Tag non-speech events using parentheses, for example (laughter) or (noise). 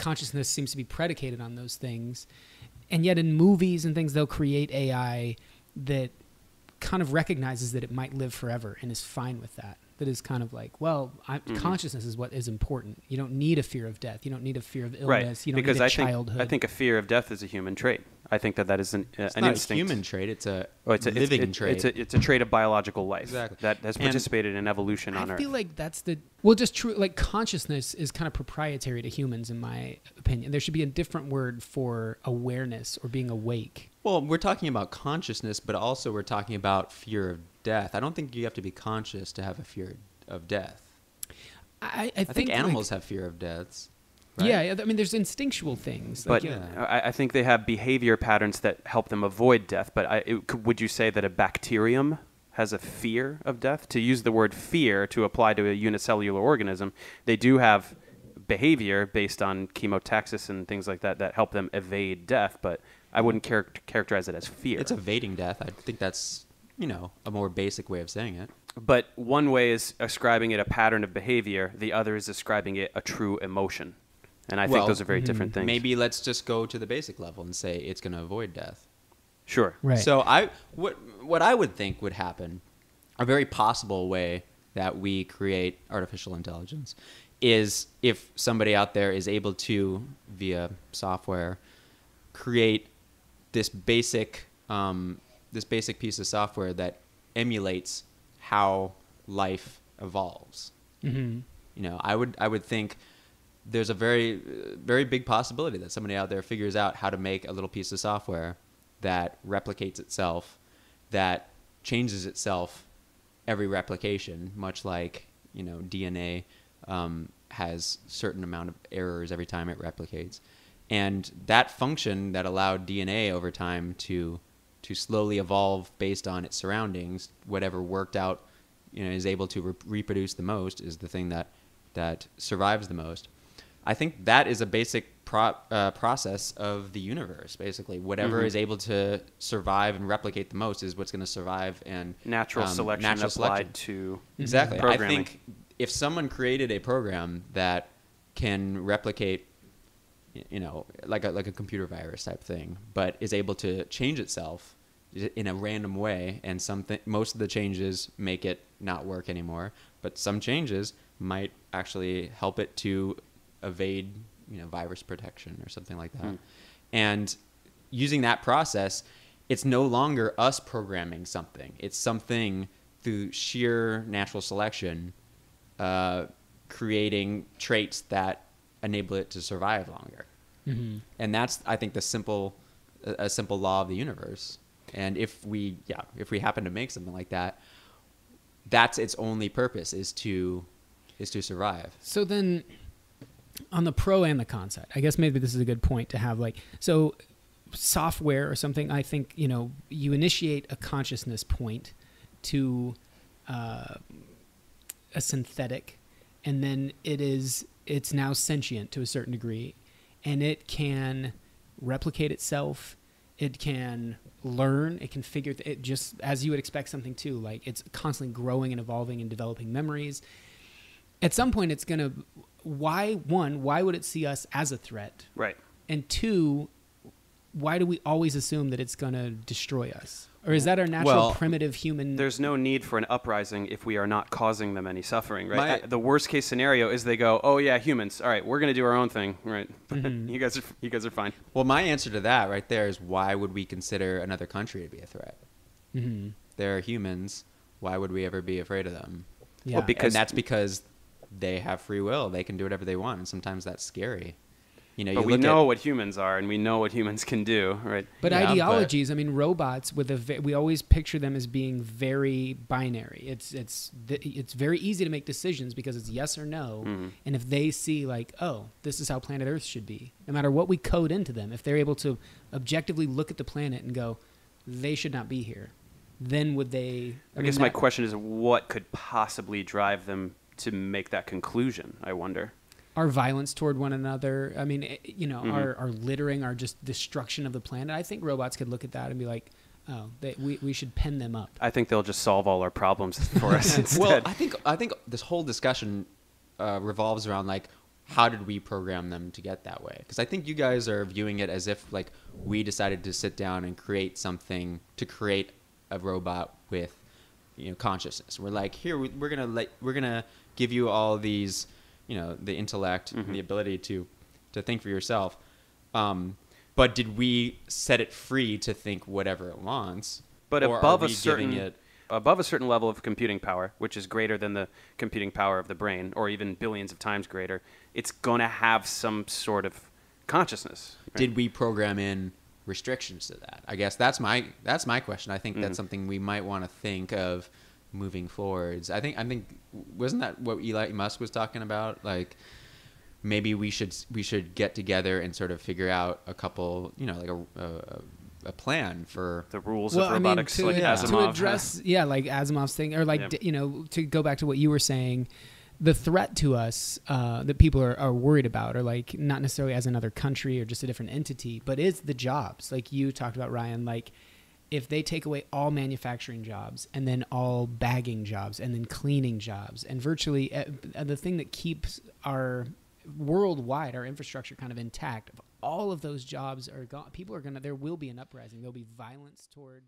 consciousness seems to be predicated on those things. And yet in movies and things, they'll create AI that kind of recognizes that it might live forever and is fine with that. That is kind of like, well, I, Mhm. consciousness is what is important. You don't need a fear of death. You don't need a fear of illness. right. You don't because need a I think childhood. I think a fear of death is a human trait. I think that that is an, uh, It's an not instinct. a human trait. It's a Oh, it's a, it's- living it- trait. It's a, it's a trait of biological life Exactly. that has And- participated in evolution on I Earth. feel like that's the well, just true. Like consciousness is kind of proprietary to humans, in my opinion. There should be a different word for awareness or being awake. Well, we're talking about consciousness, but also we're talking about fear of death. I don't think you have to be conscious to have a fear of death. I, I, I think, think, like- animals have fear of deaths. right? Yeah, yeah, I mean, there's instinctual things. but like, yeah. I, I think they have behavior patterns that help them avoid death. But I, it, could- would you say that a bacterium has a fear of death? To use the word fear to apply to a unicellular organism, they do have behavior based on chemotaxis and things like that that help them evade death. But I wouldn't char- characterize it as fear. It's evading death. I think that's you know a more basic way of saying it. But one way is ascribing it a pattern of behavior. The other is ascribing it a true emotion. And I Well, think those are very mm-hmm. different things. Maybe let's just go to the basic level and say it's going to avoid death. Sure. right. So I what what I would think would happen, a very possible way that we create artificial intelligence, is if somebody out there is able to via software create this basic um, this basic piece of software that emulates how life evolves. hmm You know, I would I would think there's a very very big possibility that somebody out there figures out how to make a little piece of software that replicates itself, that changes itself every replication, much like you know DNA um, has certain amount of errors every time it replicates, and that function that allowed DNA over time to to slowly evolve based on its surroundings, whatever worked out, you know, is able to re- reproduce the most is the thing that that survives the most. I think that is a basic pro- uh, process of the universe. Basically, whatever Mhm. is able to survive and replicate the most is what's going to survive. And Natural um, selection natural applied selection. to Exactly. I programming. think if someone created a program that can replicate, you know, like a like a computer virus type thing, but is able to change itself in a random way, and something most of the changes make it not work anymore, but some changes might actually help it to evade, you know, virus protection or something like that. Hmm. And using that process, it's no longer us programming something. It's something through sheer natural selection, uh, creating traits that enable it to survive longer. hmm And that's, I think, the simple, a a simple law of the universe. And if we, yeah, if we happen to make something like that, that's its only purpose is to, is to survive. So then, on the pro and the con side, I guess maybe this is a good point to have. Like, so software or something. I think you know you initiate a consciousness point to uh, a synthetic, and then it is it's now sentient to a certain degree, and it can replicate itself. It can learn. It can figure th- it just as you would expect something to. Like it's constantly growing and evolving and developing memories at some point it's going to why one why would it see us as a threat right. and two why do we always assume that it's going to destroy us or is that our natural Well, primitive human There's no need for an uprising if we are not causing them any suffering, right? My- the worst case scenario is they go, "Oh yeah, humans. All right, we're going to do our own thing, right? Mhm. (laughs) you guys are you guys are fine." Well, my answer to that right there is why would we consider another country to be a threat? Mhm. They're humans. Why would we ever be afraid of them? yeah Well, because- and that's because they have free will. They can do whatever they want, and sometimes that's scary. You know, But you we look know at, what humans are, and we know what humans can do, right? but Yeah, but- ideologies i mean robots with a ve- we always picture them as being very binary it's it's th- it's very easy to make decisions because it's yes or no Mhm. and if they see like oh this is how planet earth should be no matter what we code into them if they're able to objectively look at the planet and go they should not be here then would they I mean, guess my that- question is, what could possibly drive them to make that conclusion? I wonder. Our violence toward one another i mean eh, you know Mhm. our, our littering our just destruction of the planet i think robots could look at that and be like oh they, we, we should pen them up I think they'll just solve all our problems (laughs) for us (laughs) instead. well, I think I think this whole discussion uh, revolves around like how did we program them to get that way? Because I think you guys are viewing it as if like we decided to sit down and create something to create a robot with you know consciousness. We're like, here we- we're gonna let we're gonna give you all these, you know, the intellect, Mhm. the ability to to think for yourself. Um, but did we set it free to think whatever it wants? But above a certain it above a certain level of computing power, which is greater than the computing power of the brain, or even billions of times greater, it's going to have some sort of consciousness. right? did we program in restrictions to that? I guess that's my that's my question. I think Mhm. that's something we might want to think of moving forwards. I think I think wasn't that what Elon Musk was talking about? Like maybe we should we should get together and sort of figure out a couple, you know, like a a, a plan for the rules well, of I mean, robotics, to, like yeah. to Asimov. address, yeah, like Asimov's thing, or like Yeah. you know, to go back to what you were saying, the threat to us uh, that people are, are worried about, or like not necessarily as another country or just a different entity, but is the jobs. Like you talked about, Ryan. Like if they take away all manufacturing jobs and then all bagging jobs and then cleaning jobs and virtually uh, the thing that keeps our worldwide our infrastructure kind of intact all of those jobs are gone people are gonna there will be an uprising. There'll be violence toward